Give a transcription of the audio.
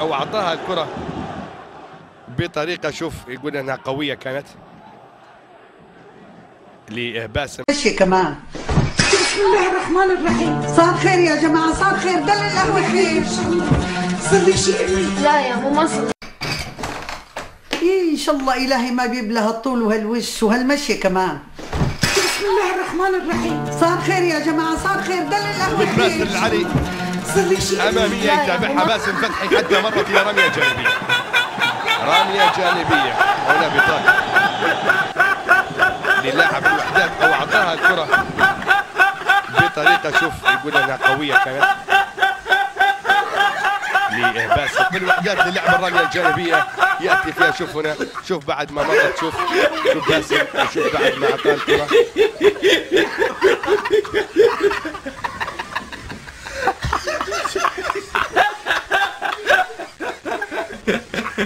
أو أعطاها الكرة بطريقة شوف يقول إنها قوية كانت. لباسم مشي كمان. بسم الله الرحمن الرحيم. صار خير يا جماعة صار خير. دل القهوة خير صار لي شيء. لا يا مو مصر إيه، إن شاء الله إلهي ما بيجيب لها الطول وهالوش وهالمشي كمان. بسم الله الرحمن الرحيم. صار خير يا جماعة صار خير. دل القهوة من باسل خير العلي أمامية يتابعها باسم فتحي حتى مرت إلى رمية جانبية. رمية جانبية. هنا بطاقة. للاعب الوحدات أو أعطاها الكرة. بطريقة شوف يقول أنها قوية كانت. لباسم من الوحدات للعب الرمية الجانبية. يأتي فيها شوف هنا. شوف بعد ما مرت شوف. شوف باسم شوف بعد ما أعطاها الكرة.